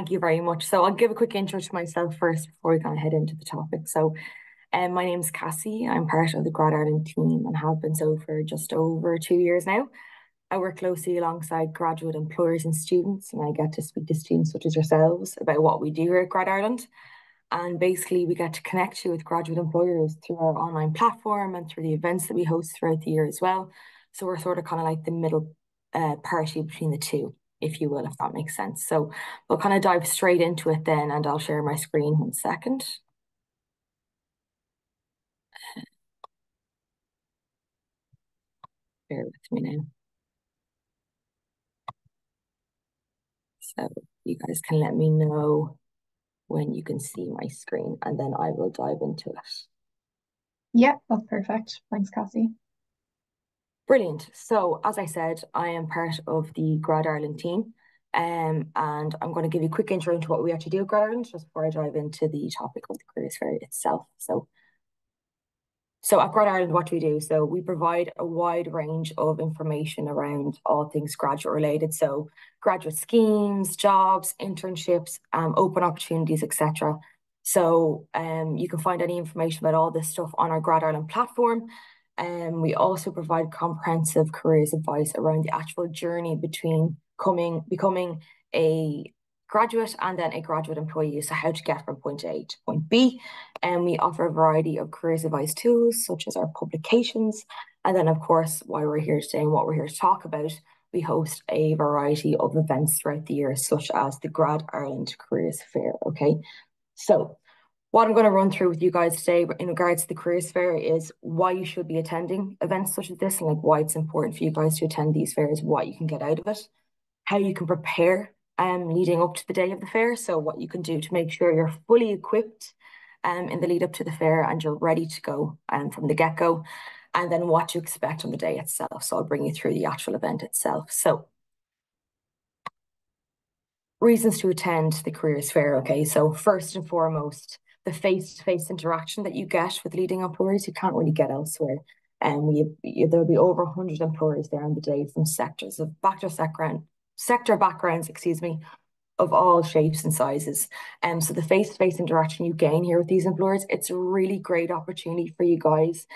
Thank you very much. So I'll give a quick intro to myself first before we kind of head into the topic. So um, my name is Kassie. I'm part of the Grad Ireland team and have been so for just over two years now. I work closely alongside graduate employers and students, and I get to speak to students such as yourselves about what we do here at Grad Ireland. And basically, we get to connect you with graduate employers through our online platform and through the events that we host throughout the year as well. So we're sort of kind of like the middle uh, party between the two, if you will, if that makes sense. So we'll kind of dive straight into it then, and I'll share my screen one second. Bear with me now. So you guys can let me know when you can see my screen and then I will dive into it. Yeah, that's perfect. Thanks, Kassie. Brilliant. So as I said, I am part of the Grad Ireland team. Um, and I'm going to give you a quick intro into what we actually do at Grad Ireland just before I dive into the topic of the careers fair itself. So so at Grad Ireland, what do we do? So we provide a wide range of information around all things graduate related. So graduate schemes, jobs, internships, um, open opportunities, etc. So um, you can find any information about all this stuff on our Grad Ireland platform. And um, we also provide comprehensive careers advice around the actual journey between coming becoming a graduate and then a graduate employee. So how to get from point A to point B. And we offer a variety of careers advice tools, such as our publications. And then, of course, why we're here today and what we're here to talk about, we host a variety of events throughout the year, such as the Grad Ireland Careers Fair. Okay. So what I'm going to run through with you guys today in regards to the careers fair is why you should be attending events such as this and like why it's important for you guys to attend these fairs, what you can get out of it, how you can prepare um, leading up to the day of the fair. So what you can do to make sure you're fully equipped um, in the lead up to the fair and you're ready to go um, from the get-go and then what to expect on the day itself. So I'll bring you through the actual event itself. So reasons to attend the careers fair. Okay, so first and foremost, the face-to-face interaction that you get with leading employers you can't really get elsewhere. And we there'll be over 100 employers there on the day from sectors of back to sector sector backgrounds, excuse me, of all shapes and sizes. And um, so the face-to-face -face interaction you gain here with these employers, it's a really great opportunity for you guys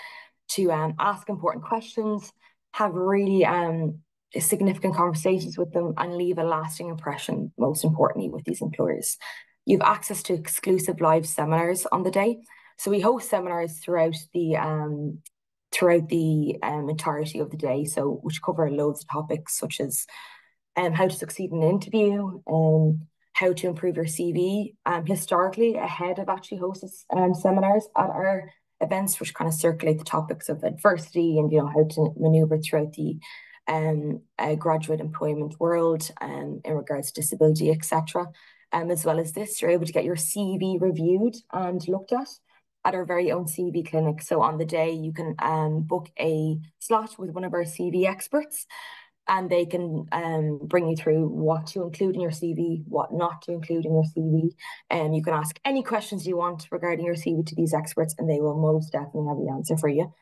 to um, ask important questions, have really um, significant conversations with them and leave a lasting impression, most importantly, with these employers. You have access to exclusive live seminars on the day. So we host seminars throughout the um, throughout the um, entirety of the day, so which cover loads of topics such as um, how to succeed in an interview, um, how to improve your CV. Um, historically, AHEAD of actually hosted um, seminars at our events, which kind of circulate the topics of adversity and you know how to maneuver throughout the um, uh, graduate employment world um, in regards to disability, etc. Um, as well as this, you're able to get your CV reviewed and looked at at our very own CV clinic. So on the day, you can um, book a slot with one of our CV experts and they can um, bring you through what to include in your CV, what not to include in your CV. And um, you can ask any questions you want regarding your CV to these experts, and they will most definitely have the answer for you.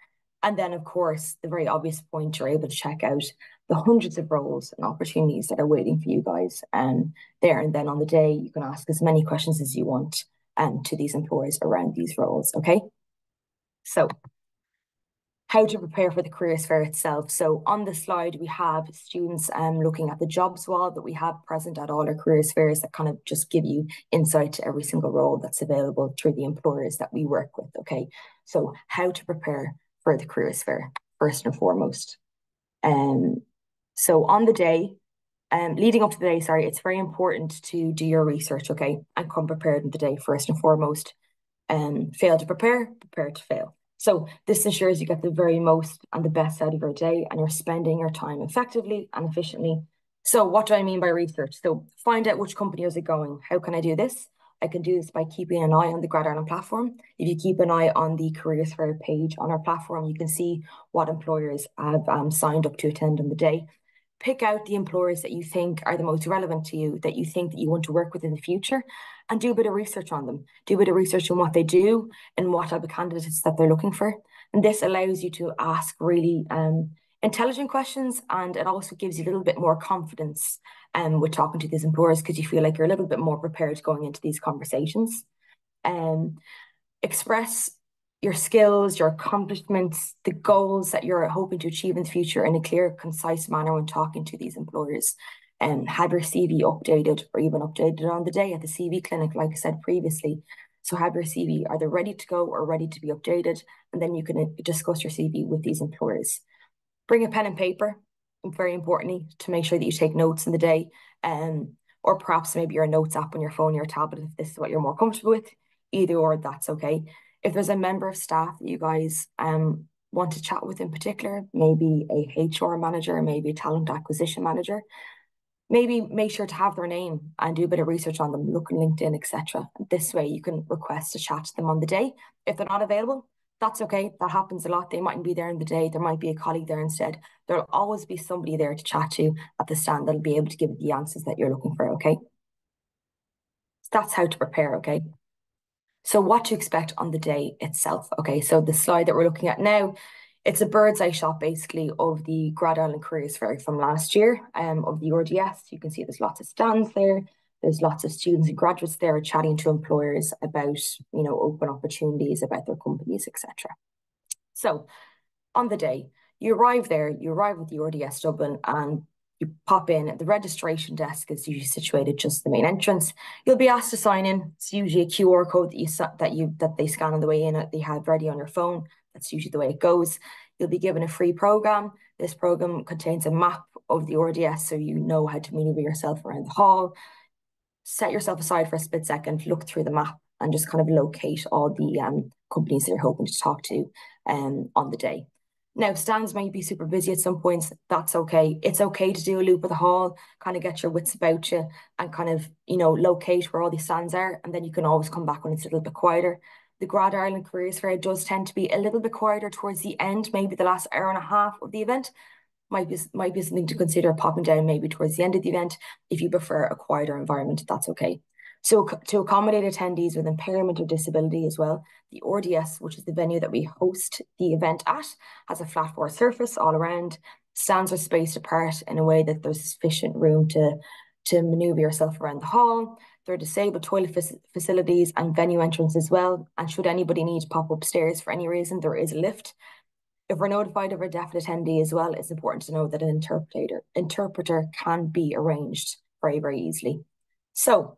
And then, of course, the very obvious point, you're able to check out the hundreds of roles and opportunities that are waiting for you guys um, there. And then on the day, you can ask as many questions as you want um, to these employers around these roles, okay? So how to prepare for the careers fair itself. So on the slide, we have students um, looking at the jobs wall that we have present at all our careers fairs that kind of just give you insight to every single role that's available through the employers that we work with, okay? So how to prepare for the careers fair, first and foremost. Um, so on the day, um, leading up to the day, sorry, it's very important to do your research, okay? And come prepared in the day, first and foremost. Um, fail to prepare, prepare to fail. So this ensures you get the very most and the best out of your day and you're spending your time effectively and efficiently. So what do I mean by research? So find out which company is it going. How can I do this? I can do this by keeping an eye on the Grad Ireland platform. If you keep an eye on the careers fair page on our platform, you can see what employers have um, signed up to attend on the day pick out the employers that you think are the most relevant to you, that you think that you want to work with in the future, and do a bit of research on them. Do a bit of research on what they do and what type of candidates that they're looking for. And this allows you to ask really um, intelligent questions and it also gives you a little bit more confidence um, with talking to these employers because you feel like you're a little bit more prepared going into these conversations. Um, express your skills, your accomplishments, the goals that you're hoping to achieve in the future in a clear, concise manner when talking to these employers. And um, have your CV updated or even updated on the day at the CV clinic, like I said previously. So have your CV either ready to go or ready to be updated, and then you can uh, discuss your CV with these employers. Bring a pen and paper, very importantly, to make sure that you take notes in the day, um, or perhaps maybe your notes app on your phone, your tablet, if this is what you're more comfortable with. Either or, that's okay if there's a member of staff that you guys um want to chat with in particular, maybe a HR manager, maybe a talent acquisition manager, maybe make sure to have their name and do a bit of research on them, look on LinkedIn, etc. This way you can request to chat to them on the day. If they're not available, that's okay. That happens a lot. They mightn't be there in the day. There might be a colleague there instead. There'll always be somebody there to chat to at the stand that'll be able to give you the answers that you're looking for, okay? So that's how to prepare, okay? So what to expect on the day itself. Okay, so the slide that we're looking at now, it's a bird's eye shot basically of the Grad Ireland Careers Fair from last year um, of the RDS. You can see there's lots of stands there. There's lots of students and graduates there chatting to employers about, you know, open opportunities, about their companies, etc. So on the day, you arrive there, you arrive at the RDS Dublin and you pop in. At the registration desk is usually situated just the main entrance. You'll be asked to sign in. It's usually a QR code that you that you that they scan on the way in. That they have ready on your phone. That's usually the way it goes. You'll be given a free program. This program contains a map of the RDS, so you know how to maneuver yourself around the hall. Set yourself aside for a split second, look through the map, and just kind of locate all the um, companies that you're hoping to talk to um, on the day. Now, stands might be super busy at some points. That's okay. It's okay to do a loop of the hall, kind of get your wits about you and kind of, you know, locate where all these stands are. And then you can always come back when it's a little bit quieter. The Grad Ireland Careers Fair does tend to be a little bit quieter towards the end, maybe the last hour and a half of the event. Might be, might be something to consider popping down maybe towards the end of the event. If you prefer a quieter environment, that's okay. So to accommodate attendees with impairment or disability as well, the RDS, which is the venue that we host the event at, has a flat floor surface all around. Stands are spaced apart in a way that there's sufficient room to, to maneuver yourself around the hall. There are disabled toilet facilities and venue entrance as well. And should anybody need to pop upstairs for any reason, there is a lift. If we're notified of a deaf attendee as well, it's important to know that an interpreter interpreter can be arranged very, very easily. So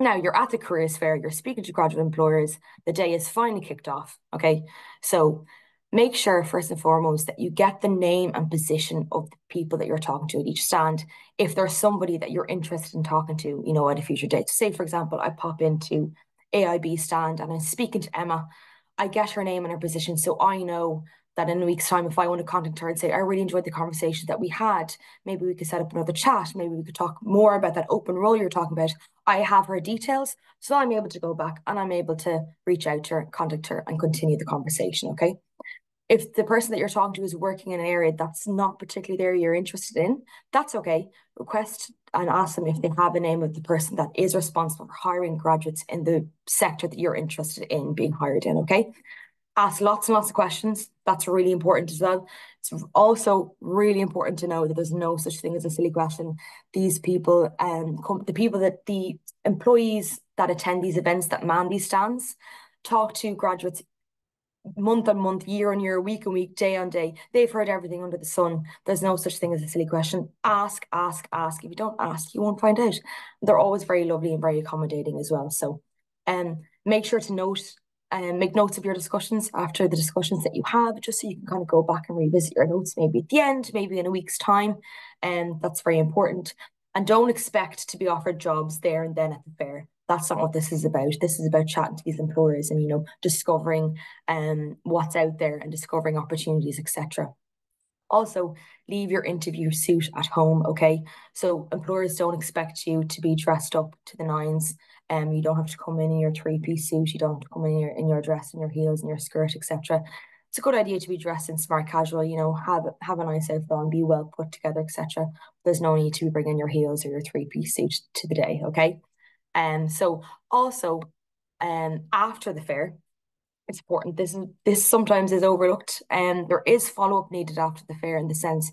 now you're at the careers fair, you're speaking to graduate employers, the day is finally kicked off. Okay. So make sure first and foremost that you get the name and position of the people that you're talking to at each stand. If there's somebody that you're interested in talking to, you know, at a future date. Say, for example, I pop into AIB stand and I'm speaking to Emma. I get her name and her position so I know that in a week's time, if I want to contact her and say, I really enjoyed the conversation that we had, maybe we could set up another chat. Maybe we could talk more about that open role you're talking about. I have her details, so I'm able to go back and I'm able to reach out to her, contact her, and continue the conversation. Okay. If the person that you're talking to is working in an area that's not particularly there you're interested in, that's okay. Request and ask them if they have a name of the person that is responsible for hiring graduates in the sector that you're interested in being hired in. Okay ask lots and lots of questions. That's really important as well. It's also really important to know that there's no such thing as a silly question. These people, um, the people that the employees that attend these events that man these stands, talk to graduates month on month, year on year, week on week, day on day. They've heard everything under the sun. There's no such thing as a silly question. Ask, ask, ask. If you don't ask, you won't find out. They're always very lovely and very accommodating as well. So um, make sure to note and make notes of your discussions after the discussions that you have, just so you can kind of go back and revisit your notes maybe at the end, maybe in a week's time. And that's very important. And don't expect to be offered jobs there and then at the fair. That's not what this is about. This is about chatting to these employers and you know discovering um what's out there and discovering opportunities, etc. Also, leave your interview suit at home, okay? So employers don't expect you to be dressed up to the nines um, you don't have to come in in your three-piece suit. You don't have to come in your in your dress and your heels and your skirt, etc. It's a good idea to be dressed in smart casual. You know, have have a nice outfit on, be well put together, etc. There's no need to be bringing your heels or your three-piece suit to the day. Okay, and um, so also, um, after the fair, it's important. This is this sometimes is overlooked, and there is follow up needed after the fair in the sense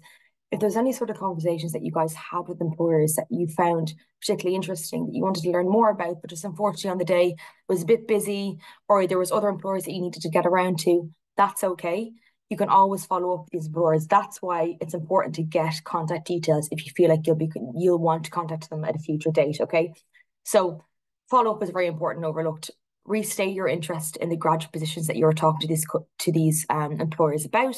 if there's any sort of conversations that you guys had with employers that you found particularly interesting that you wanted to learn more about, but just unfortunately on the day was a bit busy, or there was other employers that you needed to get around to, that's okay. You can always follow up with these employers. That's why it's important to get contact details if you feel like you'll be you'll want to contact them at a future date. Okay, so follow up is very important, overlooked restate your interest in the graduate positions that you're talking to these to these um, employers about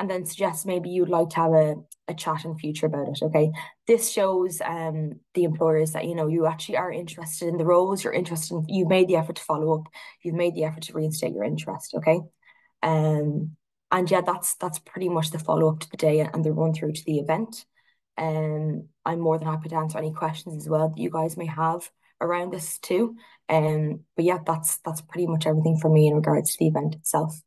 and then suggest maybe you'd like to have a, a chat in future about it okay? This shows um the employers that you know you actually are interested in the roles you're interested in you've made the effort to follow up you've made the effort to reinstate your interest okay? Um and yeah that's that's pretty much the follow-up to the day and the run through to the event. Um i'm more than happy to answer any questions as well that you guys may have around this too. Um, but yeah, that's that's pretty much everything for me in regards to the event itself.